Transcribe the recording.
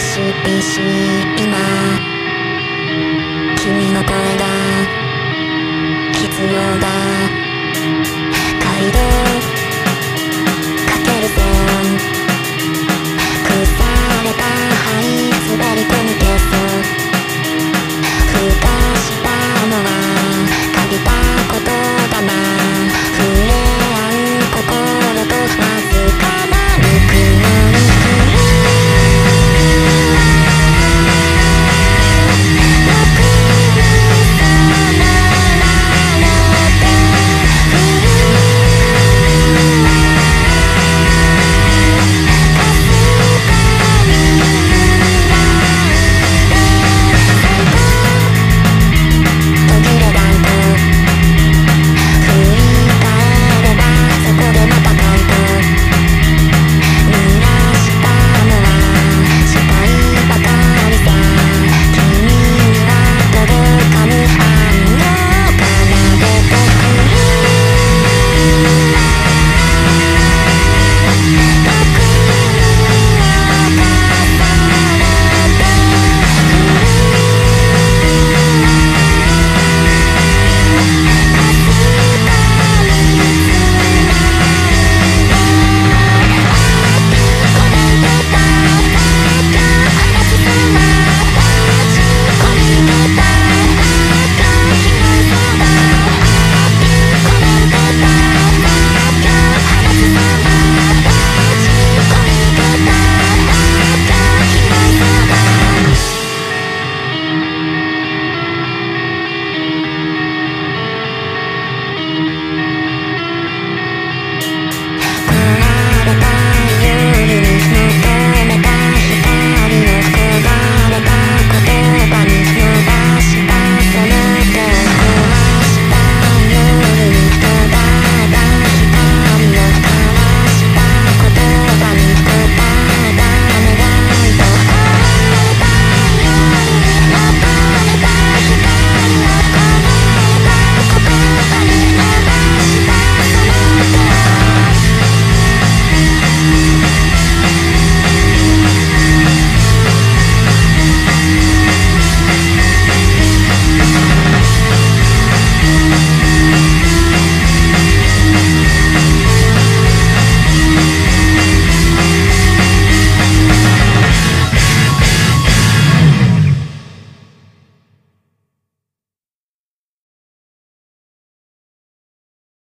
シしい今君の声が